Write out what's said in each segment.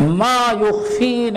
मायुफीन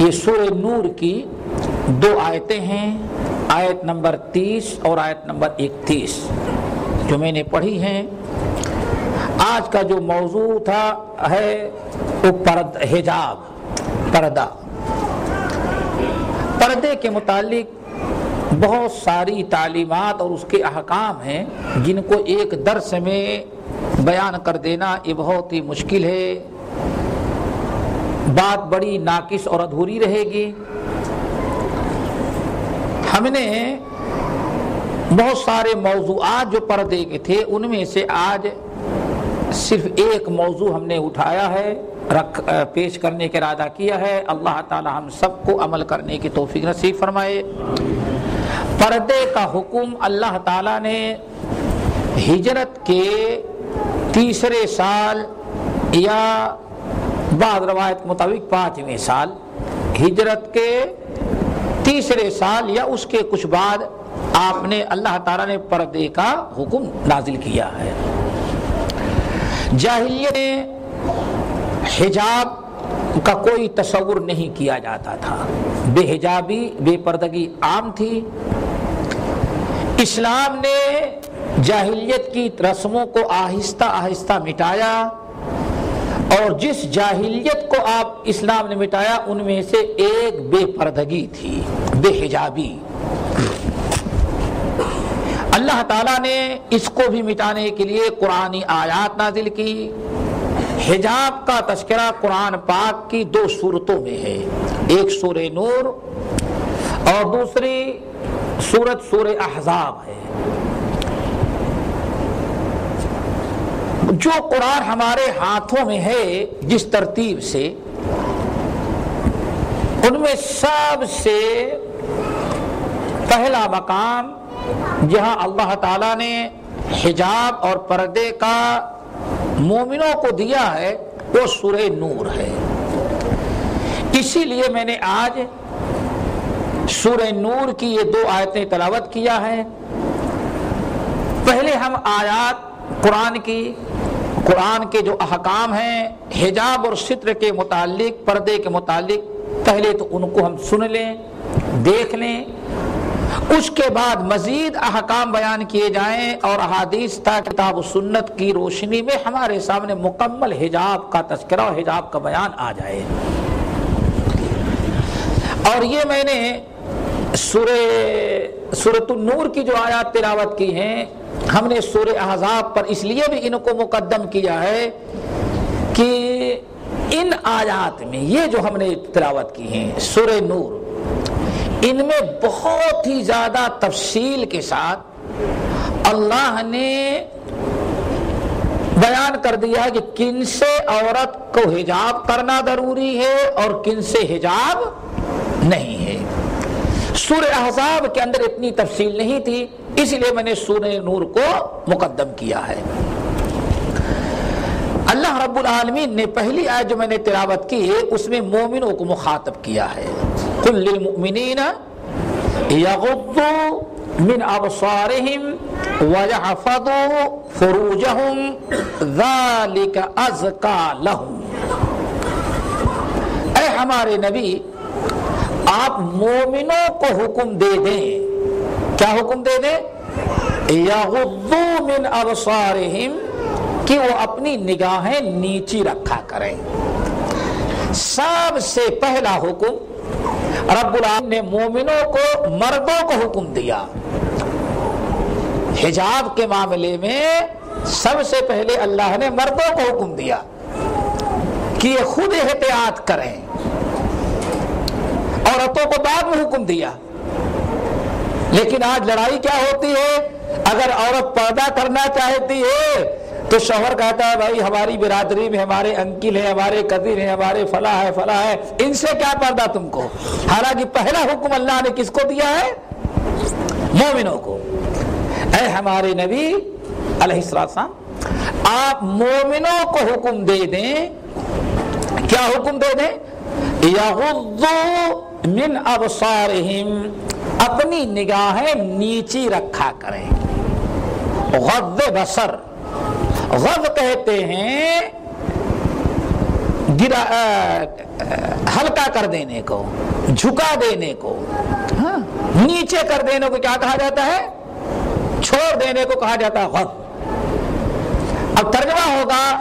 ये सूर्य नूर की दो आयतें हैं, आयत नंबर 30 और आयत नंबर 31 जो मैंने पढ़ी हैं। आज का जो मौजू था, है वो पर्द हिजाब, पर्दा। पर्दे के मुतालिक बहुत सारी तालीमात और उसके अहकाम हैं, जिनको एक दर्स में बयान कर देना ये बहुत ही मुश्किल है। बात बड़ी नाकिस और अधूरी रहेगी। हमने बहुत सारे मौजूआत जो पर्दे के थे, उनमें से आज सिर्फ़ एक मौजू हमने उठाया है, रख पेश करने का इरादा किया है। अल्लाह ताला हम सबको अमल करने की तोफीक नसीब फरमाए। पर्दे का हुक्म अल्लाह ताला ने हिजरत के तीसरे साल या बाद रवायत के मुताबिक पाँचवें साल, हिजरत के तीसरे साल या उसके कुछ बाद आपने अल्लाह ताला ने पर्दे का हुक्म नाजिल किया है। जाहिलियत में हिजाब का कोई तस्वुर नहीं किया जाता था। बेहिजाबी, बेपर्दगी आम थी। इस्लाम ने जाहिलियत की रस्मों को आहिस्ता आहिस्ता मिटाया और जिस जाहिलियत को आप इस्लाम ने मिटाया, उनमें से एक बेपर्दगी थी, बेहिजाबी। अल्लाह ताला ने इसको भी मिटाने के लिए कुरानी आयात नाजिल की। हिजाब का तस्करा कुरान पाक की दो सूरतों में है। एक सूर नूर और दूसरी सूरत सूर अहजाब है। जो कुरान हमारे हाथों में है, जिस तरतीब से, उनमें सबसे पहला मकाम जहाँ अल्लाह ताला ने हिजाब और पर्दे का मोमिनों को दिया है, वो सूर्य नूर है। इसीलिए मैंने आज सूर्य नूर की ये दो आयतें तलावत किया है। पहले हम आयात कुरान की, कुरान के जो अहकाम हैं, हिजाब और सित्र के मुतालिक, पर्दे के मुतालिक, पहले तो उनको हम सुन लें, देख लें उसके बाद मजीद अहकाम बयान किए जाएँ और अहादीस था किताब सुन्नत की रोशनी में हमारे सामने मुकम्मल हिजाब का तस्करा और हिजाब का बयान आ जाए। और ये मैंने सूर्य सूरतुन्नूर की जो आयात तिलावत की हैं, हमने सूर्य अहजाब पर इसलिए भी इनको मुकदम किया है कि इन आयात में ये जो हमने तिलावत की हैं सूर्य नूर इनमें बहुत ही ज़्यादा तफसील के साथ अल्लाह ने बयान कर दिया कि किन से औरत को हिजाब करना ज़रूरी है और किन से हिजाब नहीं है। सूर्य अहजाब के अंदर इतनी तफसील नहीं थी, इसलिए मैंने सूर्य नूर को मुकदम किया है। अल्लाह रब्बुल आलमीन ने पहली आयत जो मैंने तिलावत की है, उसमें मोमिनों को मुखातब किया है। ऐ हमारे नबी आप मोमिनों को हुक्म दे दें क्या हुक्म दे दें मिन अबसारिहिम कि वो अपनी निगाहें नीची रखा करें सबसे पहला हुक्म रब्बुल ने मोमिनों को, मर्दों को हुक्म दिया। हिजाब के मामले में सबसे पहले अल्लाह ने मर्दों को हुक्म दिया कि ये खुद एहतियात करें। औरतों को बाद में हुक्म दिया। लेकिन आज लड़ाई क्या होती है? अगर औरत पैदा करना चाहती है तो शोहर कहता है, भाई, हमारी बिरादरी में हमारे अंकिल है, हमारे कदीर है, हमारे फला है फला है। इनसे क्या पर्दा तुमको? हालाँकि पहला हुक्म अल्लाह ने किसको दिया है? मोमिनों को। ऐ हमारे नबी अलैहिस्सलाम आप मोमिनों को हुक्म दे दें। क्या हुक्म दे दें? यहुद्दू मिन अबसारहिम, अपनी निगाहें नीची रखा करें। बसर। गद कहते हैं गिरा आ, हल्का कर देने को झुका देने को। हाँ? नीचे कर देने को क्या कहा जाता है? छोड़ देने को कहा जाता है गद अब तर्जमा होगा।